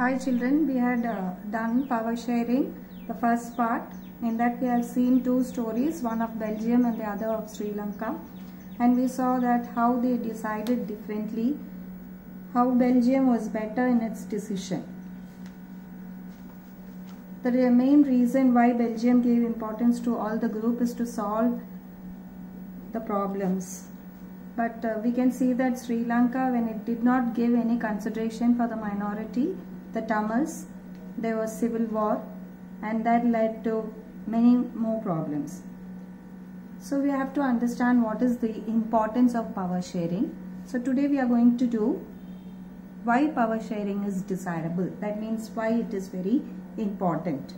Hi children, we had uh, done power sharing, the first part. In that we have seen two stories, one of Belgium and the other of Sri Lanka. And we saw that how they decided differently, how Belgium was better in its decision. The main reason why Belgium gave importance to all the group is to solve the problems. But uh, we can see that Sri Lanka, when it did not give any consideration for the minority, the Tamils, there was civil war and that led to many more problems. So we have to understand what is the importance of power sharing. So today we are going to do why power sharing is desirable. That means why it is very important.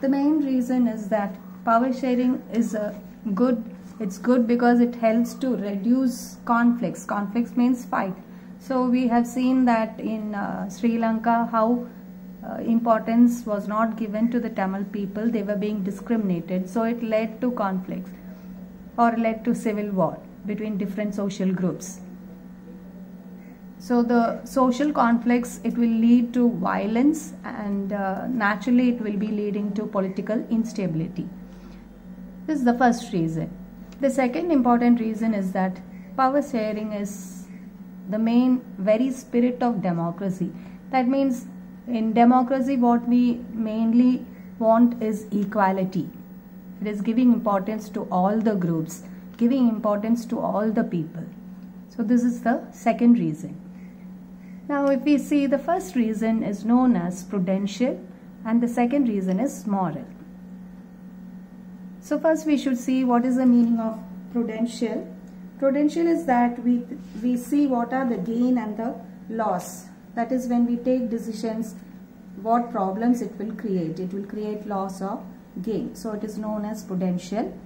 The main reason is that power sharing is a good it's good because it helps to reduce conflicts. Conflicts means fight. So we have seen that in uh, Sri Lanka how uh, importance was not given to the Tamil people. They were being discriminated. So it led to conflicts or led to civil war between different social groups. So the social conflicts it will lead to violence and uh, naturally it will be leading to political instability. This is the first reason the second important reason is that power sharing is the main very spirit of democracy. That means in democracy what we mainly want is equality. It is giving importance to all the groups, giving importance to all the people. So this is the second reason. Now if we see the first reason is known as prudential and the second reason is moral. So first we should see what is the meaning of prudential. Prudential is that we, we see what are the gain and the loss. That is when we take decisions, what problems it will create. It will create loss or gain. So it is known as prudential.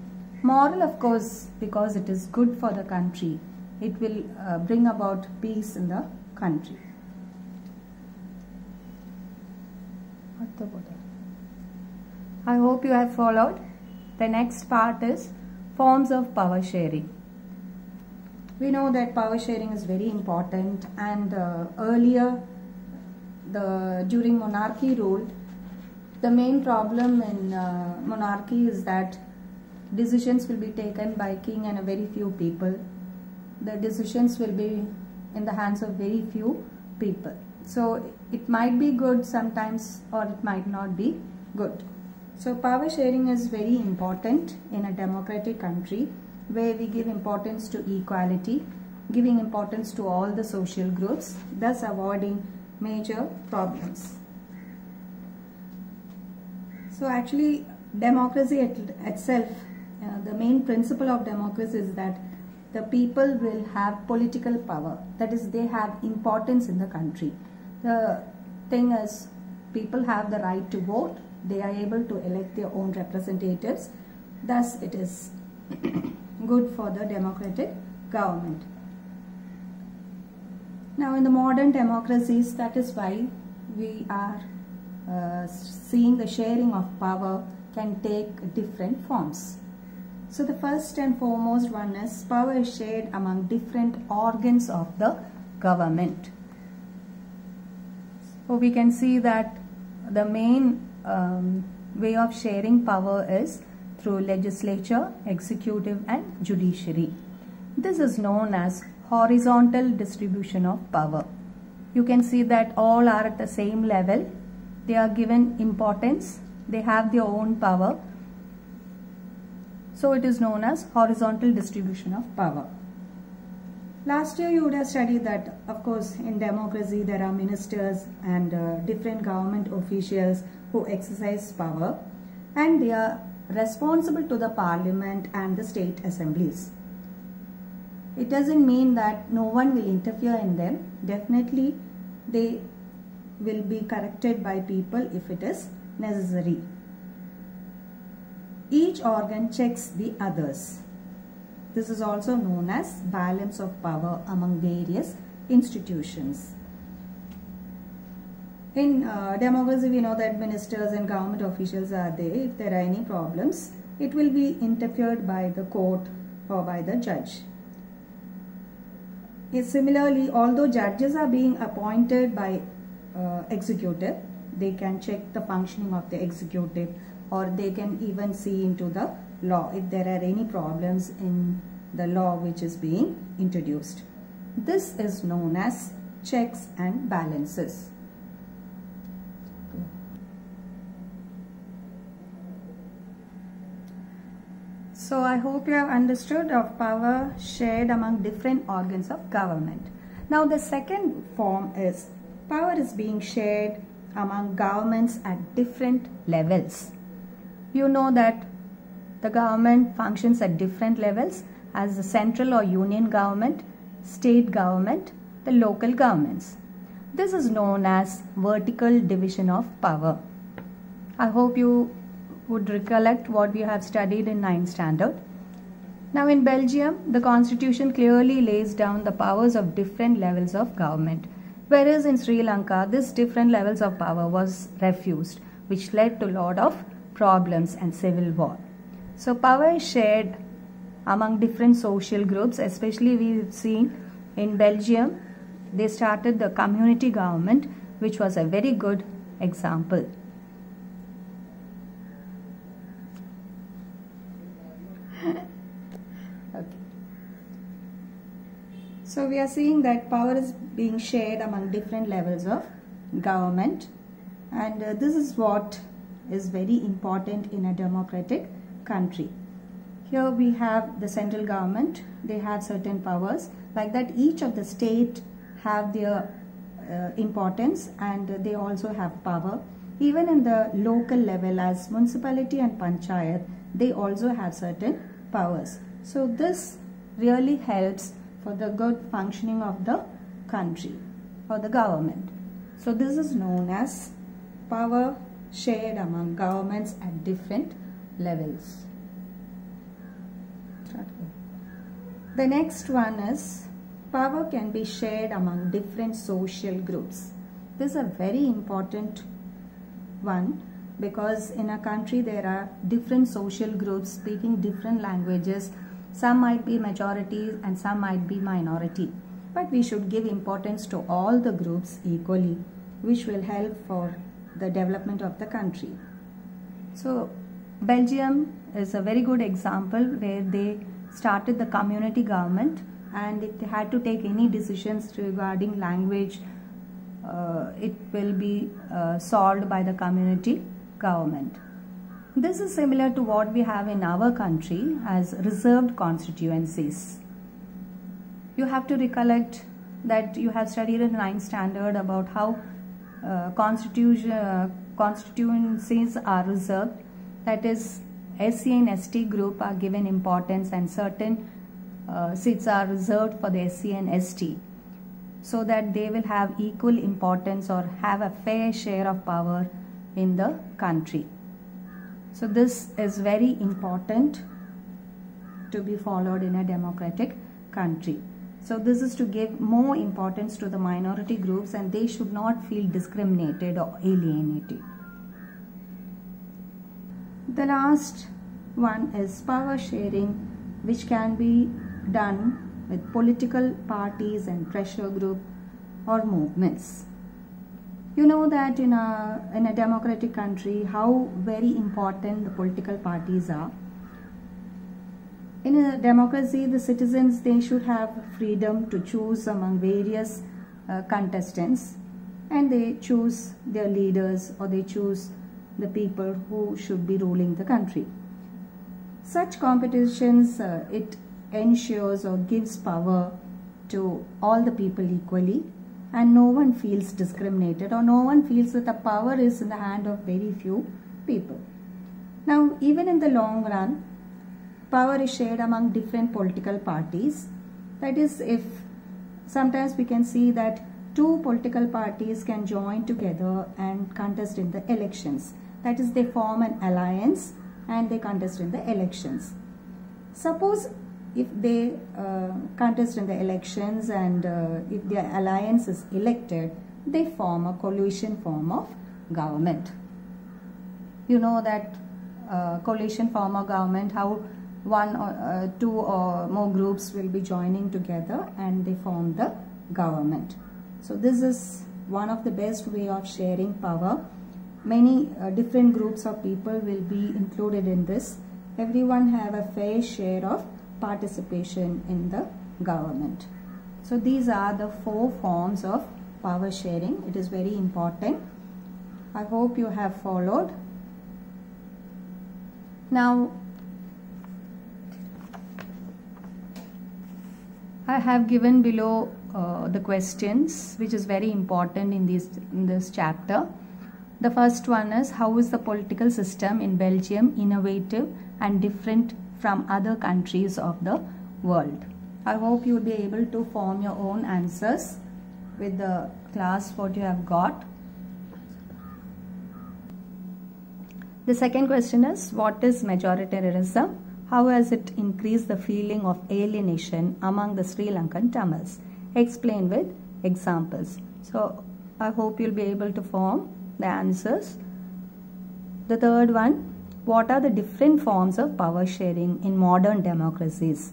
Moral of course because it is good for the country. It will uh, bring about peace in the country. I hope you have followed. The next part is forms of power sharing. We know that power sharing is very important and uh, earlier the during monarchy rule the main problem in uh, monarchy is that decisions will be taken by king and a very few people. The decisions will be in the hands of very few people. So it might be good sometimes or it might not be good. So power sharing is very important in a democratic country where we give importance to equality, giving importance to all the social groups, thus avoiding major problems. So actually democracy it, itself, uh, the main principle of democracy is that the people will have political power. That is they have importance in the country. The thing is people have the right to vote they are able to elect their own representatives. Thus, it is good for the democratic government. Now, in the modern democracies, that is why we are uh, seeing the sharing of power can take different forms. So, the first and foremost one is power is shared among different organs of the government. So, we can see that the main um, way of sharing power is through legislature, executive and judiciary. This is known as horizontal distribution of power. You can see that all are at the same level. They are given importance. They have their own power. So it is known as horizontal distribution of power. Last year you would have studied that of course in democracy there are ministers and uh, different government officials who exercise power and they are responsible to the parliament and the state assemblies. It doesn't mean that no one will interfere in them. Definitely they will be corrected by people if it is necessary. Each organ checks the others. This is also known as balance of power among various institutions. In uh, democracy, we know that ministers and government officials are there. If there are any problems, it will be interfered by the court or by the judge. similarly, although judges are being appointed by uh, executive, they can check the functioning of the executive or they can even see into the law if there are any problems in the law which is being introduced. This is known as checks and balances. So I hope you have understood of power shared among different organs of government. Now the second form is power is being shared among governments at different levels. You know that the government functions at different levels as the central or union government, state government, the local governments. This is known as vertical division of power. I hope you would recollect what we have studied in 9th standard. Now in Belgium, the constitution clearly lays down the powers of different levels of government. Whereas in Sri Lanka, this different levels of power was refused, which led to a lot of problems and civil war. So power is shared among different social groups, especially we've seen in Belgium, they started the community government, which was a very good example. okay. So we are seeing that power is being shared among different levels of government and uh, this is what is very important in a democratic country. Here we have the central government, they have certain powers like that each of the state have their uh, importance and they also have power. Even in the local level as municipality and panchayat, they also have certain powers. So this really helps for the good functioning of the country or the government. So this is known as power shared among governments at different levels. The next one is power can be shared among different social groups. This is a very important one because in a country there are different social groups speaking different languages some might be majorities and some might be minority. But we should give importance to all the groups equally, which will help for the development of the country. So, Belgium is a very good example where they started the community government and if they had to take any decisions regarding language, uh, it will be uh, solved by the community government. This is similar to what we have in our country as reserved constituencies. You have to recollect that you have studied in 9th standard about how uh, constitution, uh, constituencies are reserved. That is, SC and ST group are given importance and certain uh, seats are reserved for the SC and ST so that they will have equal importance or have a fair share of power in the country. So this is very important to be followed in a democratic country. So this is to give more importance to the minority groups and they should not feel discriminated or alienated. The last one is power sharing which can be done with political parties and pressure group or movements. You know that in a, in a democratic country, how very important the political parties are. In a democracy, the citizens, they should have freedom to choose among various uh, contestants and they choose their leaders or they choose the people who should be ruling the country. Such competitions, uh, it ensures or gives power to all the people equally and no one feels discriminated or no one feels that the power is in the hand of very few people. Now, even in the long run, power is shared among different political parties. That is, if sometimes we can see that two political parties can join together and contest in the elections. That is, they form an alliance and they contest in the elections. Suppose if they uh, contest in the elections and uh, if their alliance is elected, they form a coalition form of government. You know that uh, coalition form of government, how one or uh, two or more groups will be joining together and they form the government. So this is one of the best way of sharing power. Many uh, different groups of people will be included in this. Everyone have a fair share of participation in the government. So these are the four forms of power sharing. It is very important. I hope you have followed. Now I have given below uh, the questions which is very important in this in this chapter. The first one is how is the political system in Belgium innovative and different from other countries of the world. I hope you will be able to form your own answers with the class what you have got. The second question is what is majoritarianism? How has it increased the feeling of alienation among the Sri Lankan Tamils? Explain with examples. So I hope you'll be able to form the answers. The third one, what are the different forms of power sharing in modern democracies?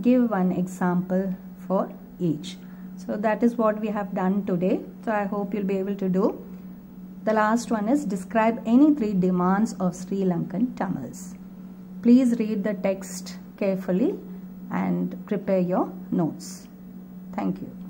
Give one example for each. So that is what we have done today. So I hope you'll be able to do. The last one is describe any three demands of Sri Lankan Tamils. Please read the text carefully and prepare your notes. Thank you.